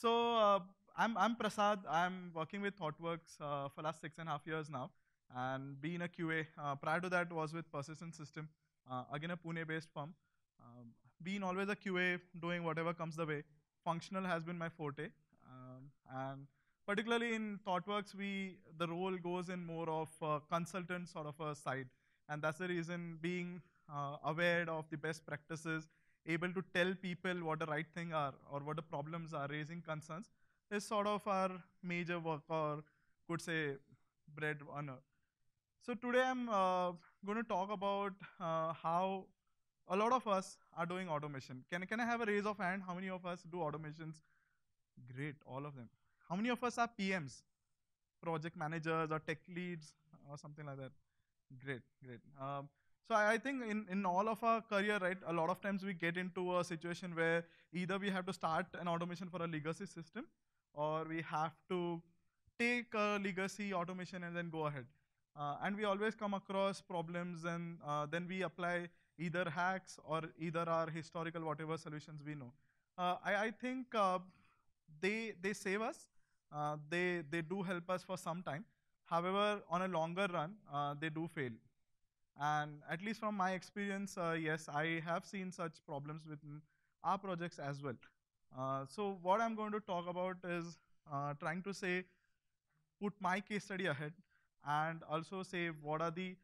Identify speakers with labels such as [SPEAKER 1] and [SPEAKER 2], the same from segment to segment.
[SPEAKER 1] So uh, I'm, I'm Prasad. I'm working with ThoughtWorks uh, for last six and a half years now, and being a QA. Uh, prior to that was with Persistent System, uh, again a Pune-based firm. Um, being always a QA, doing whatever comes the way. Functional has been my forte, um, and particularly in ThoughtWorks, we the role goes in more of a consultant sort of a side, and that's the reason being uh, aware of the best practices able to tell people what the right thing are or what the problems are, raising concerns, is sort of our major work or could say bread earner. So today I'm uh, going to talk about uh, how a lot of us are doing automation. Can, can I have a raise of hand? How many of us do automations? Great, all of them. How many of us are PMs, project managers or tech leads or something like that? Great, great. Um, so I, I think in, in all of our career, right, a lot of times we get into a situation where either we have to start an automation for a legacy system or we have to take a legacy automation and then go ahead. Uh, and we always come across problems and uh, then we apply either hacks or either our historical whatever solutions we know. Uh, I, I, think uh, they, they save us, uh, they, they do help us for some time. However, on a longer run, uh, they do fail. And at least from my experience, uh, yes, I have seen such problems with our projects as well. Uh, so what I'm going to talk about is uh, trying to say, put my case study ahead and also say what are the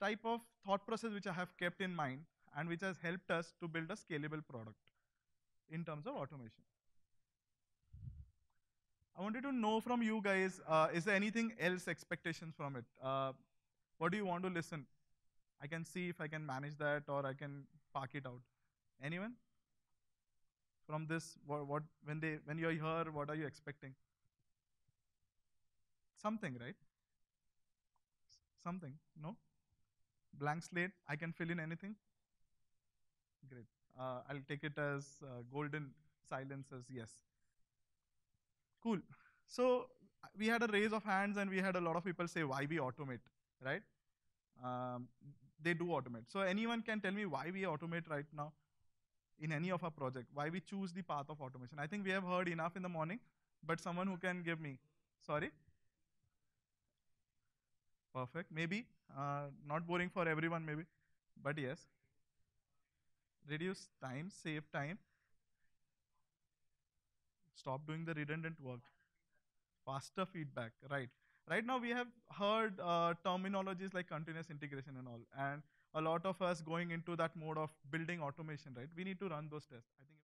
[SPEAKER 1] type of thought process which I have kept in mind and which has helped us to build a scalable product in terms of automation. I wanted to know from you guys, uh, is there anything else expectations from it? Uh, what do you want to listen? I can see if I can manage that or I can park it out. Anyone? From this, what, what when they when you're here, what are you expecting? Something, right? Something, no? Blank slate, I can fill in anything? Great. Uh, I'll take it as uh, golden silence as yes. Cool. So we had a raise of hands and we had a lot of people say why we automate, right? um, they do automate. So anyone can tell me why we automate right now in any of our project, why we choose the path of automation. I think we have heard enough in the morning, but someone who can give me, sorry? Perfect, maybe, uh, not boring for everyone maybe, but yes. Reduce time, save time, stop doing the redundant work, faster feedback, right. Right now we have heard uh, terminologies like continuous integration and all, and a lot of us going into that mode of building automation, right? We need to run those tests. I think.